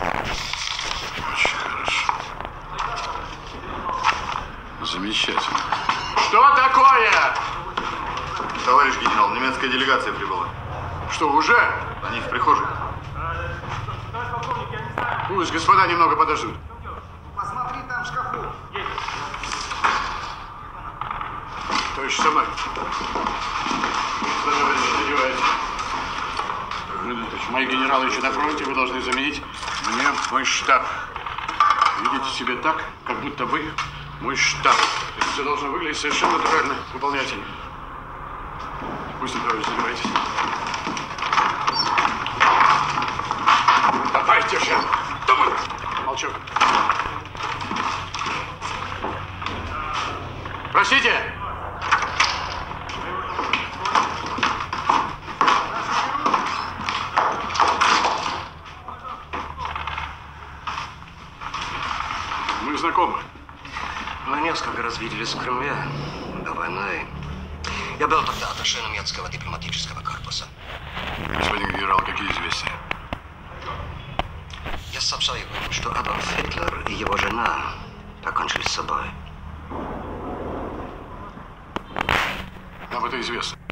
Очень хорошо. Замечательно. Что такое? Товарищ генерал, немецкая делегация прибыла. Что, уже? Они в прихожей. Пусть господа немного подождут. Посмотри там в шкафу. Есть. Товарищ со мной. Александр одевайте. Мои генералы еще на фронте, вы должны заменить мне мой штаб. Ведите себя так, как будто вы мой штаб. Это все должно выглядеть совершенно натурально. Выполняйте. Пусть, товарищ, занимайтесь. Давайте же! Думай! Молчок. Простите! Мы знакомы. Мы несколько раз виделись в Крыму до войны. Я был тогда атташе немецкого дипломатического корпуса. Господин генерал, какие известия? Я сообщаю вам, что Адольф Гитлер и его жена покончили с собой. Нам это известно.